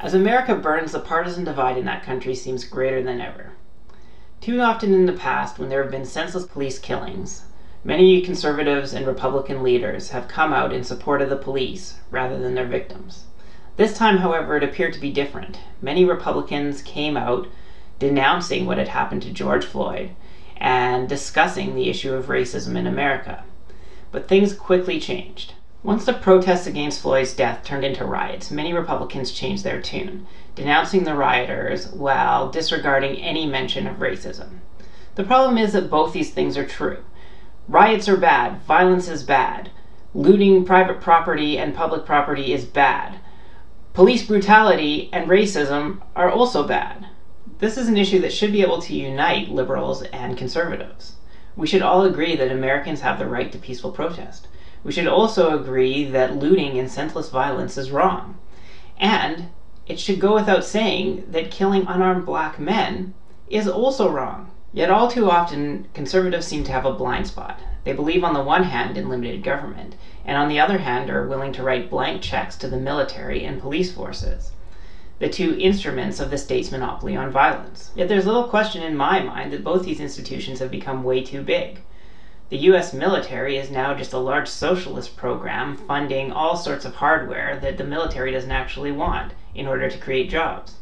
As America burns, the partisan divide in that country seems greater than ever. Too often in the past, when there have been senseless police killings, many conservatives and Republican leaders have come out in support of the police rather than their victims. This time, however, it appeared to be different. Many Republicans came out denouncing what had happened to George Floyd and discussing the issue of racism in America. But things quickly changed. Once the protests against Floyd's death turned into riots, many Republicans changed their tune, denouncing the rioters while disregarding any mention of racism. The problem is that both these things are true. Riots are bad, violence is bad, looting private property and public property is bad. Police brutality and racism are also bad. This is an issue that should be able to unite liberals and conservatives. We should all agree that Americans have the right to peaceful protest. We should also agree that looting and senseless violence is wrong. And it should go without saying that killing unarmed black men is also wrong. Yet all too often, conservatives seem to have a blind spot. They believe on the one hand in limited government, and on the other hand are willing to write blank checks to the military and police forces, the two instruments of the state's monopoly on violence. Yet there's little question in my mind that both these institutions have become way too big. The US military is now just a large socialist program funding all sorts of hardware that the military doesn't actually want in order to create jobs.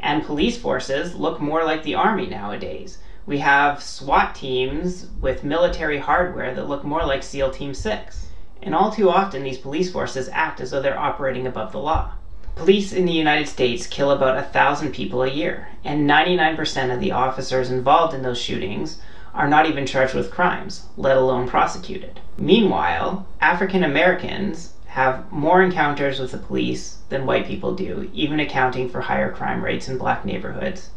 And police forces look more like the army nowadays. We have SWAT teams with military hardware that look more like SEAL Team 6. And all too often, these police forces act as though they're operating above the law. Police in the United States kill about a thousand people a year, and 99% of the officers involved in those shootings are not even charged with crimes, let alone prosecuted. Meanwhile, African Americans have more encounters with the police than white people do, even accounting for higher crime rates in black neighborhoods,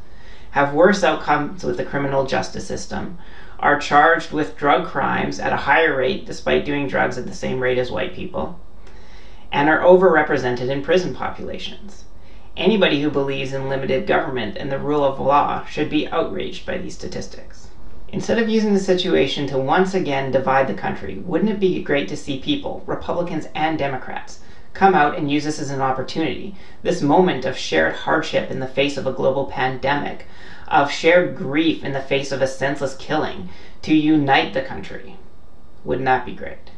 have worse outcomes with the criminal justice system, are charged with drug crimes at a higher rate despite doing drugs at the same rate as white people, and are overrepresented in prison populations. Anybody who believes in limited government and the rule of law should be outraged by these statistics. Instead of using the situation to once again divide the country, wouldn't it be great to see people, Republicans and Democrats, come out and use this as an opportunity, this moment of shared hardship in the face of a global pandemic, of shared grief in the face of a senseless killing, to unite the country? Wouldn't that be great?